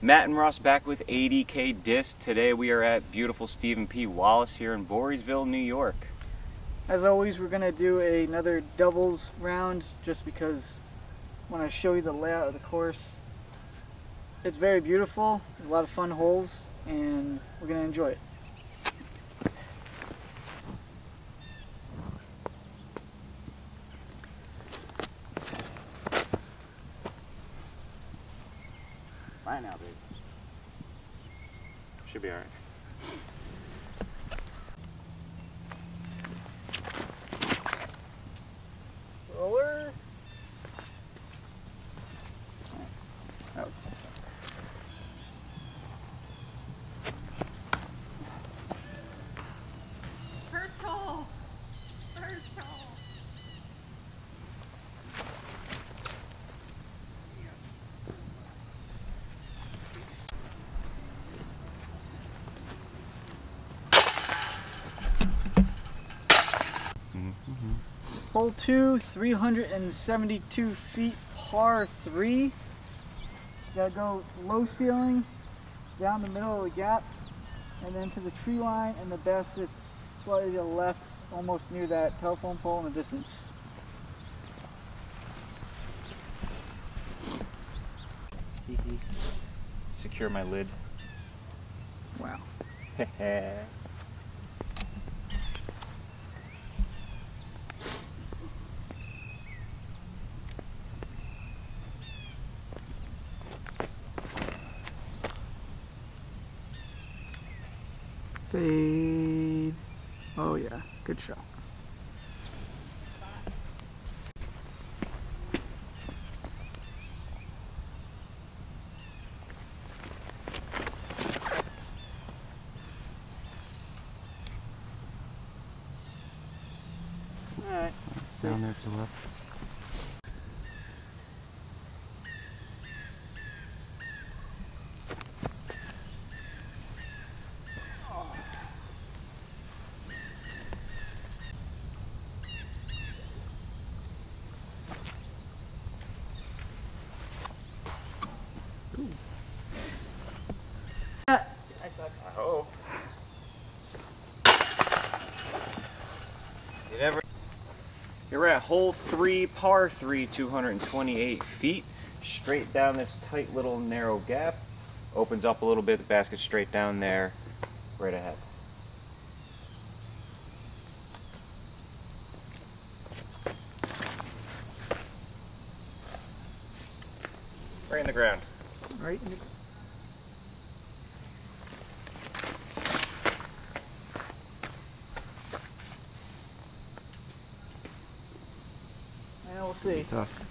Matt and Ross back with ADK Disc. Today we are at beautiful Stephen P. Wallace here in Voorheesville, New York. As always, we're going to do another doubles round just because I show you the layout of the course, it's very beautiful. There's a lot of fun holes and we're going to enjoy it. Should be alright. Roller. First hole. First hole. Hole 2, 372 feet, par 3. You gotta go low ceiling, down the middle of the gap, and then to the tree line, and the basket's slightly to the left, almost near that telephone pole in the distance. Secure my lid. Wow. Fade. Oh yeah, good shot. Alright, Down there to the left. I hope. You never. You're at hole three, par three, 228 feet. Straight down this tight little narrow gap. Opens up a little bit, the basket's straight down there, right ahead. Right in the ground. right in the And see. Tough.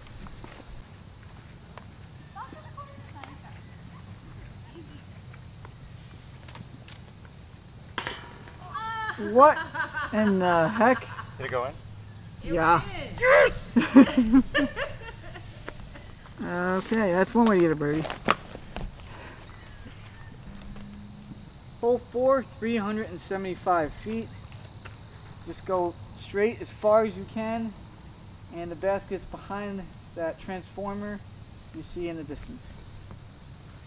What in the heck? Did it go in? Yeah. Yes! Okay, that's one way to get a birdie. Hole four, 375 feet. Just go straight as far as you can, and the basket's behind that transformer you see in the distance.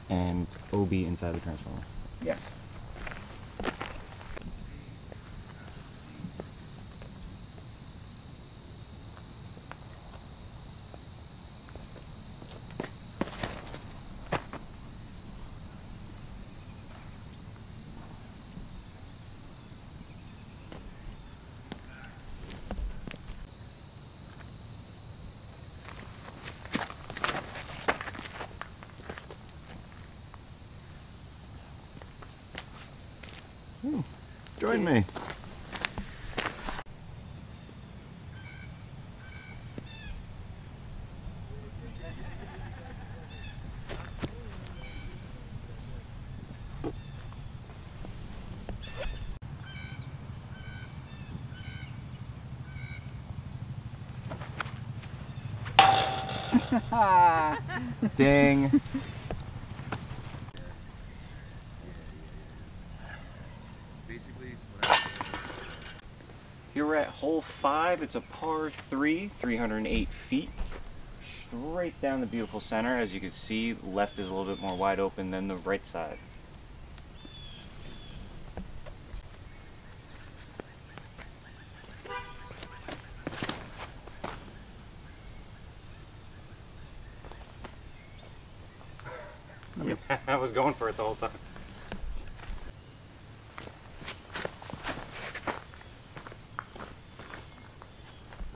And OB inside the transformer. Yes. Join me. Ding. We're at hole five. It's a par three, 308 feet. straight down the beautiful center. As you can see, left is a little bit more wide open than the right side. I was going for it the whole time.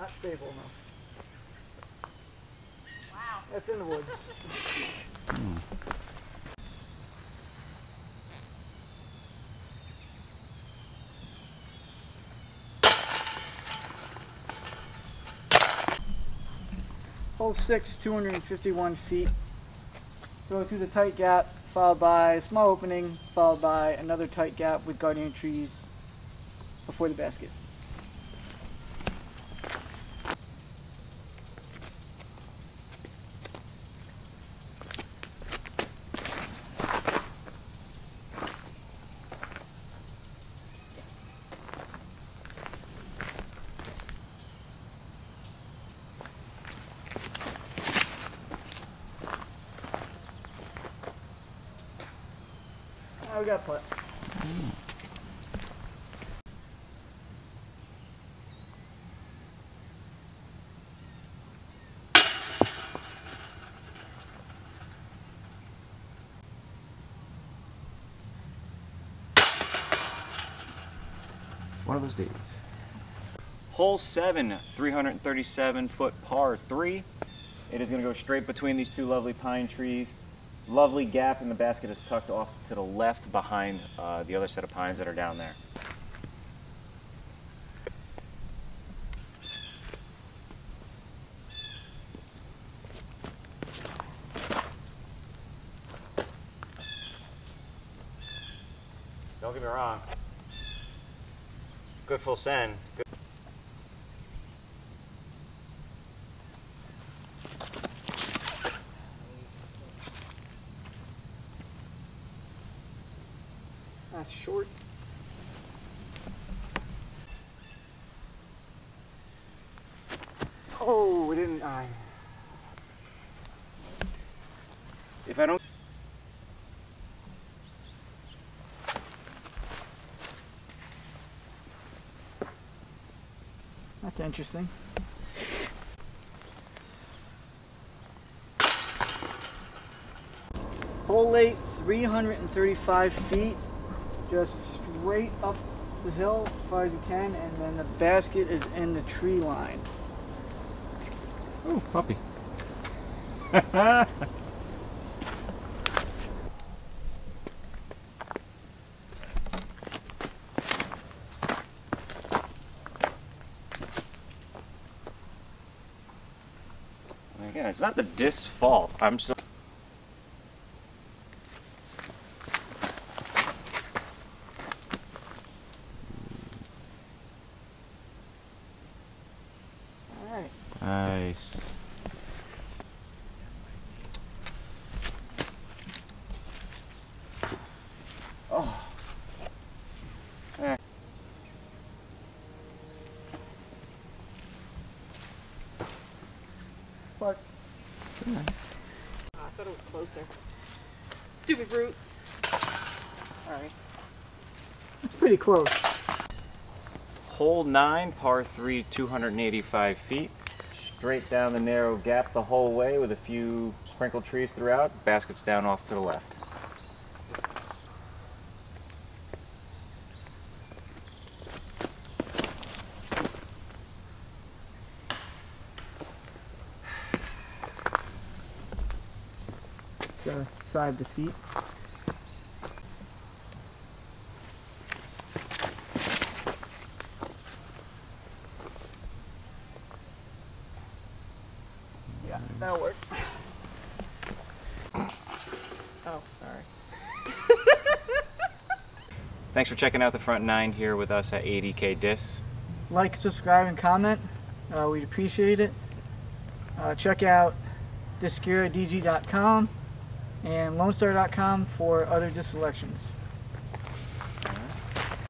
Not stable enough. Wow. That's in the woods. Hole six, 251 feet. Go through the tight gap, followed by a small opening, followed by another tight gap with guardian trees before the basket. We got putt. One of those days. Hole 7, 337 foot par 3. It is going to go straight between these two lovely pine trees. Lovely gap in the basket is tucked off to the left behind uh, the other set of pines that are down there. Don't get me wrong. Good full send. Good. That's short. We didn't. I. If I don't That's interesting. Hole 8, 335 feet, just straight up the hill as far as you can, and then the basket is in the tree line. Ooh, puppy. Again, it's not the disc's fault. I'm still. Alright. Nice. Oh. Eh. But Oh, I thought it was closer. Stupid brute. Sorry. it's pretty close. Hole 9, par 3, 285 feet. Straight down the narrow gap the whole way with a few sprinkled trees throughout. Baskets down off to the left. It's uh, side defeat. Yeah, that'll work. Oh, sorry. Thanks for checking out the front nine here with us at ADK Disc. Like, subscribe, and comment. Uh, we'd appreciate it. Uh, check out discuradg.com and lonestar.com for other disc selections.